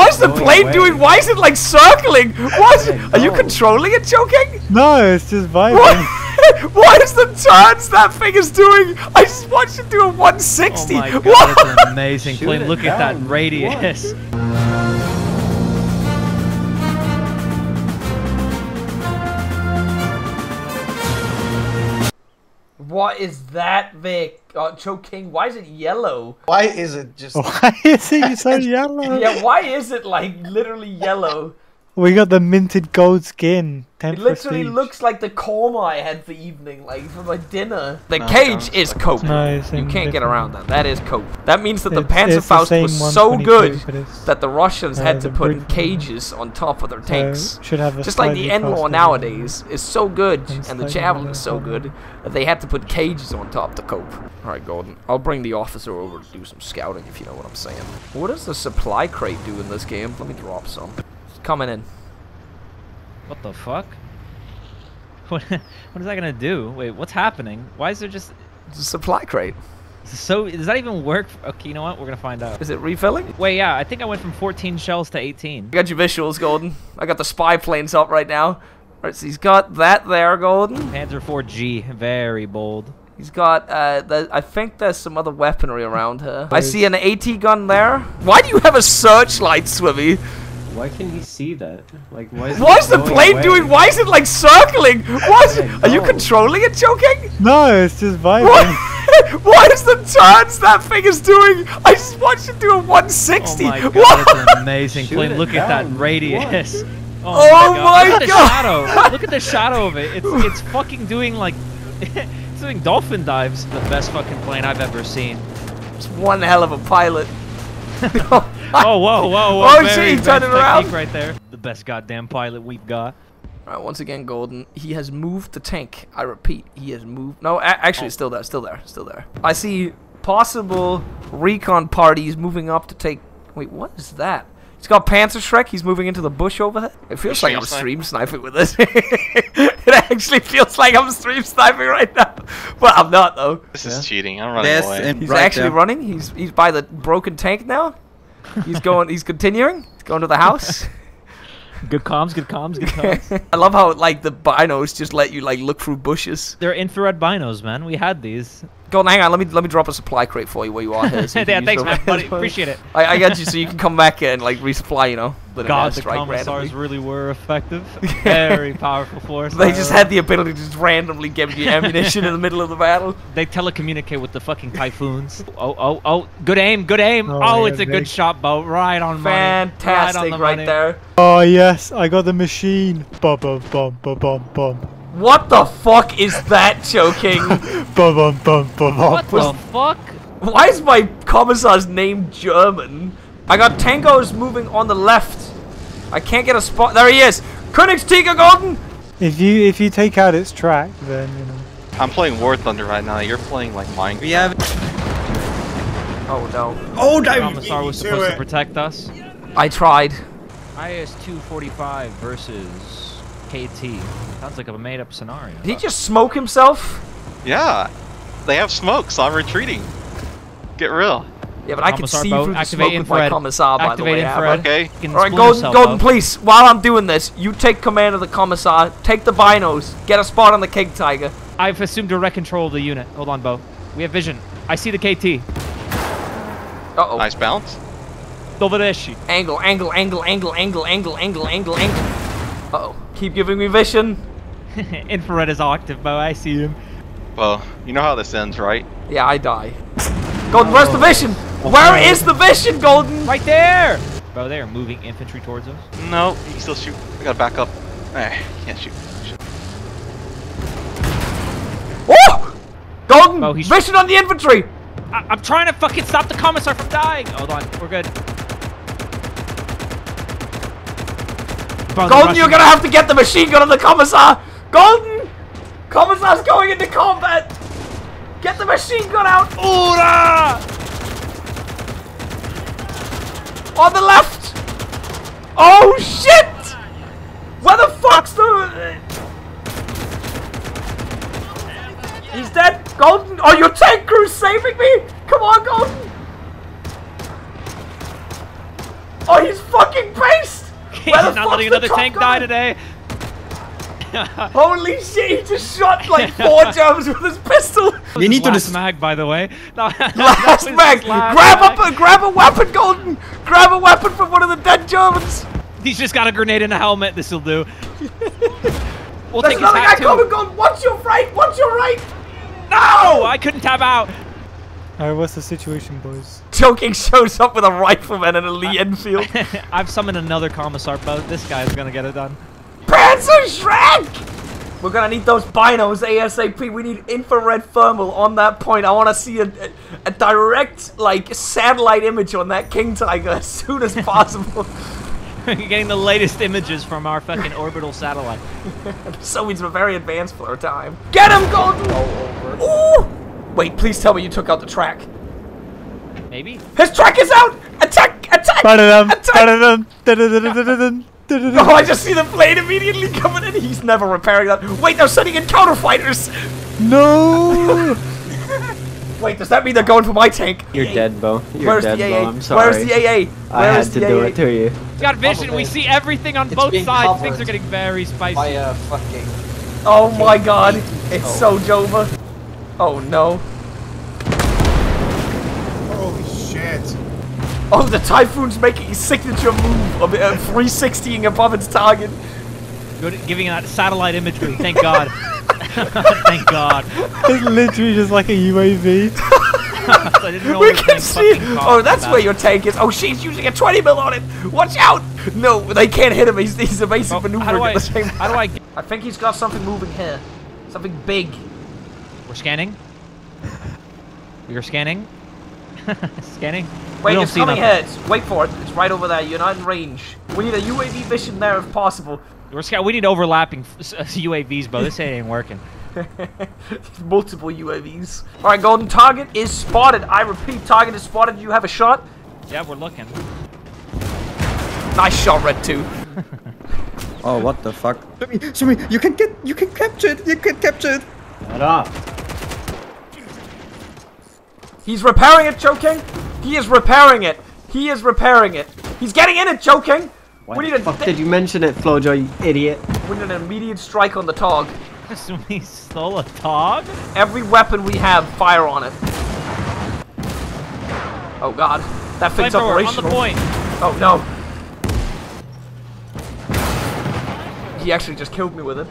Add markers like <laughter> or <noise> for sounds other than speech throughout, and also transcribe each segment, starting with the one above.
What is the plane away. doing? Why is it like circling? What? Are you controlling it, joking? No, it's just vibing. What? <laughs> what is the turns that thing is doing? I just watched it do a Oh 160. my god, what? an amazing <laughs> Shoot plane. Look at that radius. What is that, Vic? Uh, Choking, why is it yellow? Why is it just? <laughs> Why is he so <laughs> yellow? Yeah, why is it like literally yellow? We got the minted gold skin. 10 It literally prestige. looks like the korma I had for evening, like for my dinner. The No, cage no, is it's cope. No, You can't get around that. That is cope. That means that the It's- it's the Panzerfaust same was so good that the Russians uh, had to put Brit- cages on top of their so tanks. should have a Just like the slightly nowadays is so good, And and the slightly Javelin is so good that they had to put cages on top to cope. All right, Golden. I'll bring the officer over to do some scouting if you know what I'm saying. What does the supply crate do in this game? Let me drop some. Coming in. What the fuck? <laughs> What, what is that gonna do? Wait, what's happening? Why is there just It's a supply crate. so? Does that even work? Okay, you know what? We're gonna find out. Is it refilling? Wait, yeah, I think I went from 14 shells to 18. I got your visuals, Golden. I got the spy planes up right now. Alright, so he's got that there, Golden. Panzer 4G, very bold. He's got, uh, the, I think there's some other weaponry around here. I see an AT gun there. Why do you have a searchlight, Swimmy? Why can he see that? Like, why is, What it is the plane away? doing? Why is it like circling? What? I Are you controlling it, joking? No, it's just vibing. What? <laughs> what is the turns that thing is doing? I just watched it do a Oh 160. my <laughs> god, what? an amazing Shoot plane. it Look at that down. radius. <laughs> Oh Oh, my Look at the shadow. Look at the shadow of it. It's it's fucking doing like it's doing dolphin dives. The best fucking plane I've ever seen. It's one hell of a pilot. Oh <laughs> whoa whoa whoa! Oh, very shit, he turned it around. right there. The best goddamn pilot we've got. Alright, once again, Golden. He has moved the tank. I repeat, he has moved. No, a- actually, it's still there, still there, still there. I see possible recon parties moving up to take. Wait, what is that? He's got Panzerschreck. He's moving into the bush over there. It feels like I'm snipe? stream sniping with this. <laughs> it actually feels like I'm stream sniping right now. <laughs> But I'm not, though. This is cheating. I'm running This away. and He's right actually there. running. He's he's by the broken tank now. He's going. He's continuing. He's going to the house. <laughs> Good comms, good comms, good comms. <laughs> I love how like the binos just let you like look through bushes. They're infrared binos, man. We had these. Go on, hang on. Let me let me drop a supply crate for you where you are here. so you <laughs> yeah, thanks, the- man, buddy. Appreciate it. I, I got you, so you can come back and like resupply. You know, let an God, the airstrike commissars randomly. really were effective. <laughs> Very powerful force. They just had the ability to just randomly give you ammunition in the middle of the battle. <laughs> They telecommunicate with the fucking typhoons. Oh, oh, oh! Good aim, good aim. Oh, Oh, yeah, it's a big. good shot, Bo. Right on money. Fantastic, right, on the right money. there. Oh yes, I got the machine. Bum bum bum bum bum bum. What the fuck is that choking? Bum bum bum bum bum. What the fuck? Why is my commissar's name German? I got tangos moving on the left. I can't get a spot. There he is. Königstiger Golden. If you if you take out its track, then you know. I'm playing War Thunder right now. You're playing like Minecraft. We have. Oh no. Oh, The commissar was supposed to protect us. I tried. IS 245 versus KT. Sounds like a made-up scenario. Did he just smoke himself? Yeah. They have smoke, so I'm retreating. Get real. Yeah, but I can see boat, through the activate smoke with my commissar, by the Activate way. infrared. Okay. You can Alright, Golden, yourself Golden, up. please, while I'm doing this, you take command of the commissar, take the binos, get a spot on the King Tiger. I've assumed direct control of the unit. Hold on, Bo. We have vision. I see the KT. Uh-oh. Nice bounce. Dovareshi. Angle, angle, angle, angle, angle, angle, angle, angle, angle. Uh-oh. Keep giving me vision. <laughs> Infrared is active, Bo. I see him. Well, you know how this ends, right? Yeah, I die. Golden, where's the vision? Where is the vision, Golden? Right there! Bro, they are moving infantry towards us. No, you can still shoot. I gotta back up. Eh, can't shoot. Shoot. Oh! Golden, Oh, he's- vision on the infantry. I- I'm trying to fucking stop the commissar from dying! Hold on, we're good. Bro, they're Golden, you're gonna have to get the machine gun on the commissar. Golden, commissar's going into combat. Get the machine gun out. Ura! On the left! Oh shit! Where the fuck's the... He's dead! Golden! Oh, your tank crew's saving me! Come on, Golden! Oh, he's fucking based! He's Where not letting another tank guy? die today. <laughs> Holy shit, he just shot like <laughs> four Germans with his pistol! We need to last dis- mag, by the way. No, <laughs> that Last was mag! last Grab mag. up a grab a weapon, Golden! Grab a weapon from one of the dead Germans! He's just got a grenade in a helmet. This'll do. We'll There's take his another guy too. coming, Golden! Watch your right! Watch your right! No, I couldn't tab out. Alright, what's the situation, boys? Joking shows up with a rifleman and a Lee Enfield. <laughs> I've summoned another commissar boat. This guy's gonna get it done. Panzerschreck! We're gonna need those binos ASAP. We need infrared thermal on that point. I want to see a, a, a direct, like, satellite image on that King Tiger as soon as possible. <laughs> <laughs> Getting the latest images from our fucking orbital satellite. so he's a very advanced for our time. Get him, Golden! Ooh! Wait, please tell me you took out the track. Maybe. His track is out! Attack! Attack! Ba-da-dum, Attack! ba-da-dum, da-da-da-da-da-dum, da-da-dum. Oh, I just see the plane immediately coming in. He's never repairing that. Wait, they're sending in counter fighters. No! <laughs> Wait, does that mean they're going for my tank? You're dead, Bo. You're Where's dead, the Bo. AA? I'm sorry. Where's the AA? I had Where's to the do AA? it to you. We got vision. We see everything on It's both being sides. covered Things are getting very spicy. By a fucking. Oh my god, it's so Jova. Oh no. Oh, the Typhoon's making his signature move of uh, 360ing above its target. Good, giving that satellite imagery. Thank God. <laughs> Thank God. It's literally just like a UAV. <laughs> I didn't know We can see. fucking Oh, that's about where your tank is. Oh, she's using a 20 mil on it. Watch out! No, they can't hit him. He's, he's evasive Oh, how do maneuvering I? at the same How do I? Get, I think he's got something moving here. Something big. we're scanning. You're scanning. <laughs> scanning. Wait, it's coming nothing. here. It's, wait for it. It's right over there. You're not in range. We need a UAV mission there if possible. We're sca- We need overlapping UAVs, uh, bro. This ain't working. <laughs> Multiple UAVs. All right, Golden. Target is spotted. I repeat, target is spotted. You have a shot. Yeah, we're looking. Nice shot, Red 2. <laughs> Oh, what the fuck? Sumi, Sumi, you can get, you can capture it, you can capture it. Shut up. He's repairing it, Choking. He is repairing it. He is repairing it. He's getting in it, Choking. Why We the need a fuck did you mention it, Flojo, you idiot? we need an immediate strike on the Tog. <laughs> we stole a dog. Every weapon we have, fire on it. Oh god, that thing's Flamethrower on the point. Oh no. He actually just killed me with it.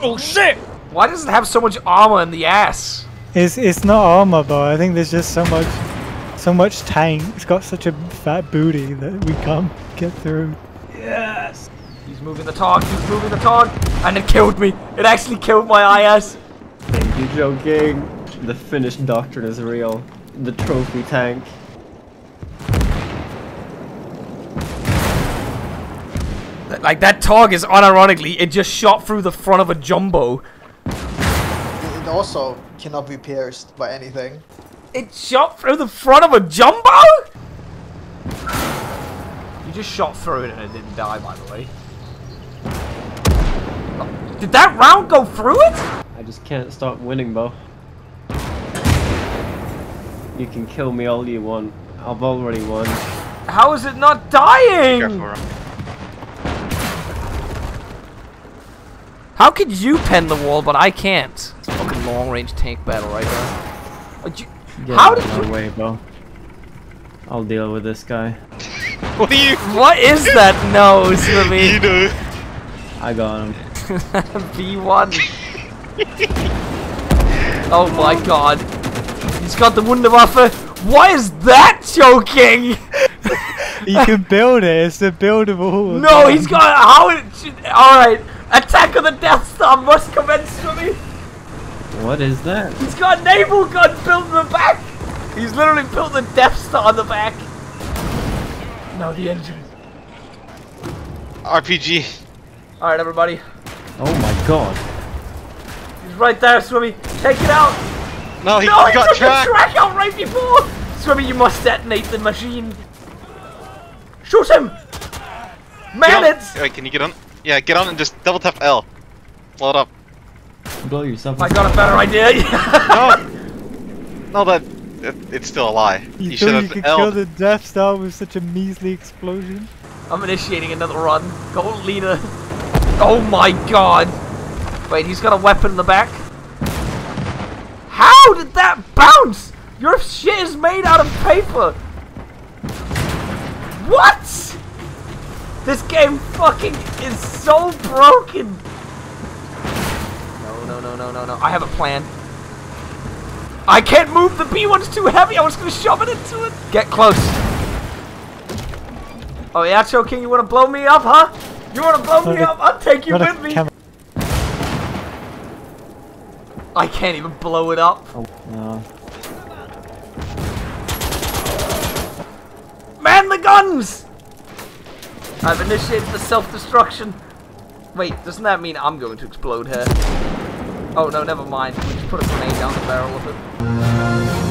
Oh shit! Why does it have so much armor in the ass? It's it's not armor, but I think there's just so much, so much tank. It's got such a fat booty that we can't get through. Yes. He's moving the Tog, he's moving the Tog, and it killed me. It actually killed my IS. Thank you, joking. The Finnish doctrine is real. The trophy tank. Like that Tog is unironically, it just shot through the front of a jumbo. It also cannot be pierced by anything. It shot through the front of a jumbo? You just shot through it and it didn't die, by the way. Did that round go through it? I just can't stop winning, Bo. You can kill me all you want. I've already won. How is it not dying? Careful, How could you pen the wall, but I can't? It's a fucking long-range tank battle right there. Uh, you- Get How did of my you- way, Bo. I'll deal with this guy. <laughs> What are you? What is that nose <laughs> for You me? know. I got him. <laughs> B1. oh my god. He's got the Wunderwaffe. Why is that joking? You can build it. It's a buildable. No, he's got how? All right, Attack of the Death Star must commence for me. What is that? He's got naval gun built in the back. He's literally built the Death Star on the back. No, the engine. RPG. Alright, everybody. Oh my god. He's right there, Swimmy. Take it out. No, he, no, he he got took tracked. the track out right before. Swimmy, you must detonate the machine. Shoot him. Man, Get it's. Wait, can you get on? Yeah, get on and just double tap L. Blow it up. Blow yourself I got a better idea. <laughs> No. no, that it, it's still a lie. You, You, should thought you have could kill L'd. the Death Star with such a measly explosion? I'm initiating another run. Go, Lena. Oh my god. Wait, he's got a weapon in the back. How did that bounce? Your shit is made out of paper. What? This game fucking is so broken. No, no, no. I have a plan. I can't move. The B1's too heavy. I was gonna shove it into it. Get close. Oh yeah, Choking, you wanna blow me up, huh? You wanna blow me a- up? I'll take you with me. I can't even blow it up. No. Man the guns! I've initiated the self-destruction. Wait, doesn't that mean I'm going to explode here? Oh no, never mind. We just put a grenade down the barrel of it.